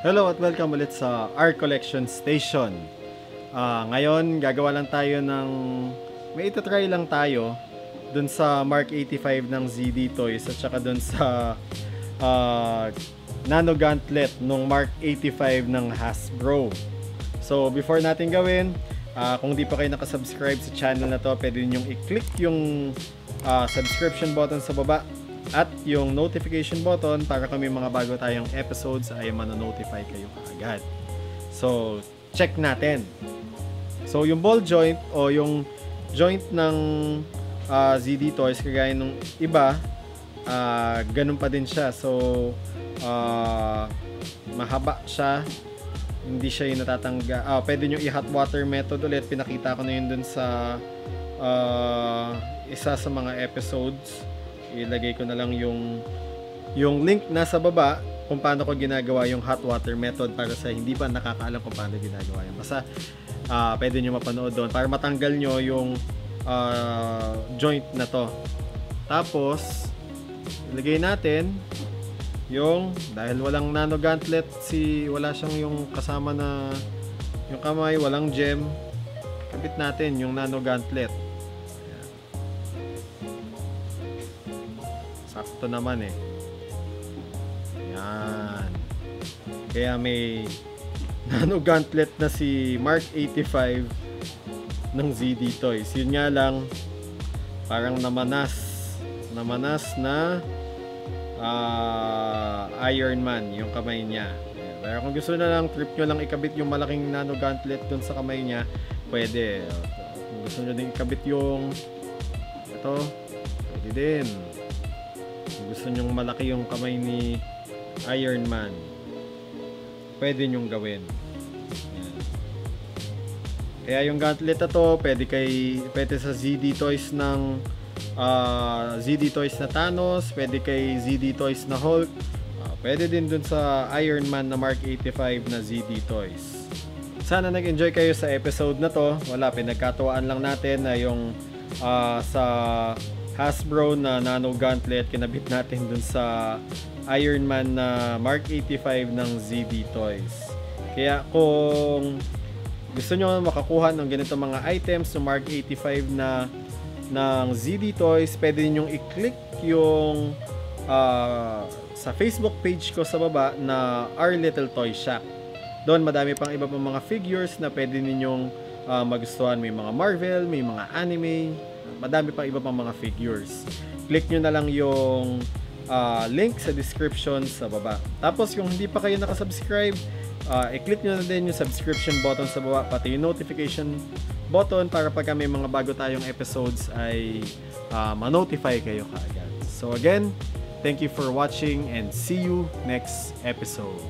Hello at welcome ulit sa R Collection Station. Ah, ngayon, gagawa lang tayo ng... May itatry lang tayo dun sa Mark 85 ng ZD Toys at saka dun sa ah, Nano Gauntlet ng Mark 85 ng Hasbro. So, before natin gawin, ah, kung di pa kayo nakasubscribe sa channel na to, pwede ninyong i-click yung ah, subscription button sa baba at yung notification button para kami mga bago tayong episodes ay manonotify kayo kaagad. So, check natin. So, yung ball joint o yung joint ng ah, ZD Toys kagaya nung iba, ah, ganun pa din siya. So, ah, mahaba siya. Hindi siya yung natatangga. Ah, pwede nyo i-hot water method ulit. Pinakita ko na yun dun sa ah, isa sa mga episodes ilagay ko na lang yung yung link nasa baba kung paano ko ginagawa yung hot water method para sa hindi pa nakakaalam kung paano ginagawa yan. Basta ah, pwede nyo mapanood doon para matanggal nyo yung ah, joint na to. Tapos, ilagay natin yung dahil walang nano gauntlet si wala siyang yung kasama na yung kamay walang gem kabit natin yung nano gauntlet Sakto naman eh. Yan. Kaya may nano gauntlet na si Mark 85 ng ZD Toys. Yun nga lang, parang namanas. Namanas na ah, Iron Man, yung kamay niya. Pero kung gusto na lang, trip nyo lang ikabit yung malaking nano gauntlet dun sa kamay niya, pwede. Kung gusto nyo din ikabit yung ito, pwede din. Gusto nyong malaki yung kamay ni Iron Man, pwede nyong gawin. Yan. Kaya yung gauntlet na to, pwede kay pwede sa ZD Toys ng ah, ZD Toys na Thanos, pwede kay ZD Toys na Hulk, ah, pwede din dun sa Iron Man na Mark 85 na ZD Toys. Sana nag-enjoy kayo sa episode na to. Wala, pinagkatuwaan lang natin na yung ah, sa Hasbro na Nano Gauntlet kinabit natin dun sa Iron Man na Mark 85 ng ZD Toys. Kaya kung gusto nyo makakuha ng ganito mga items ng Mark 85 na ng ZD Toys, pwede ninyong i-click yung ah, sa Facebook page ko sa baba na Our Little Toy Shop. Doon madami pang iba pang mga figures na pwede ninyong ah, magustuhan. May mga Marvel, may mga anime, madami pang iba pang mga figures. Click nyo na lang yung uh, link sa description sa baba. Tapos kung hindi pa kayo nakasubscribe, uh, i-click nyo na din yung subscription button sa baba, pati yung notification button para pagka may mga bago tayong episodes ay uh, ma-notify kayo kaagad. So again, thank you for watching and see you next episode.